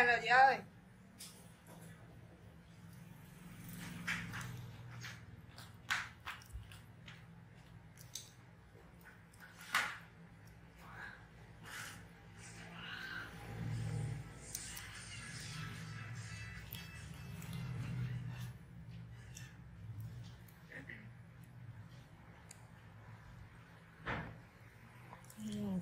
đèn rồi chị ơi. Nhỏ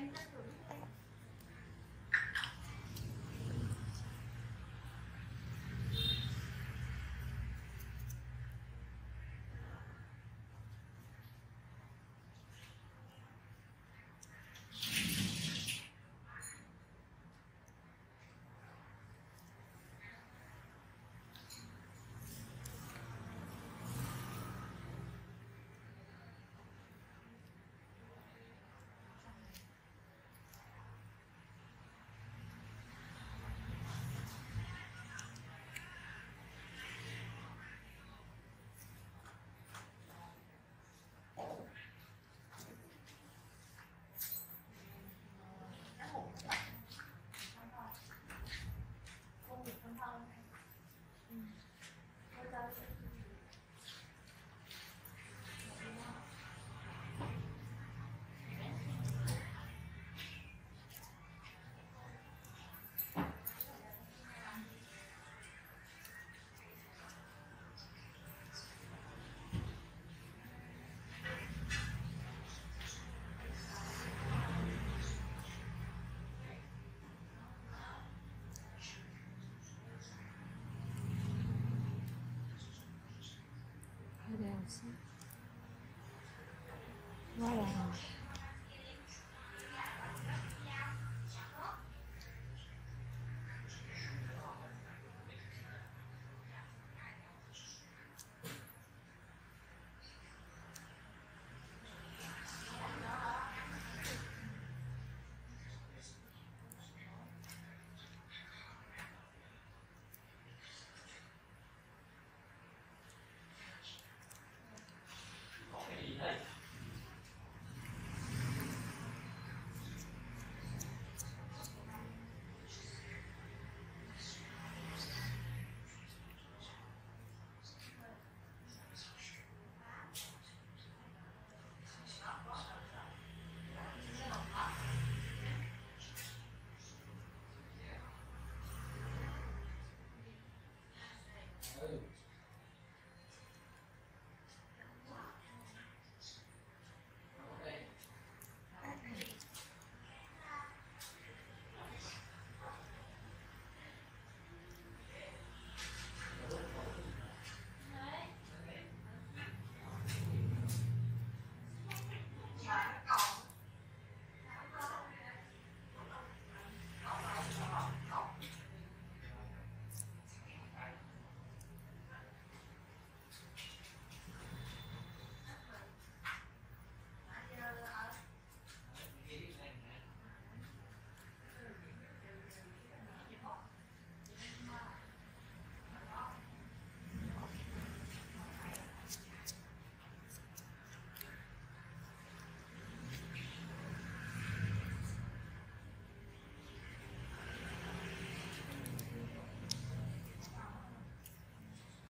and her birthday. 子。哇！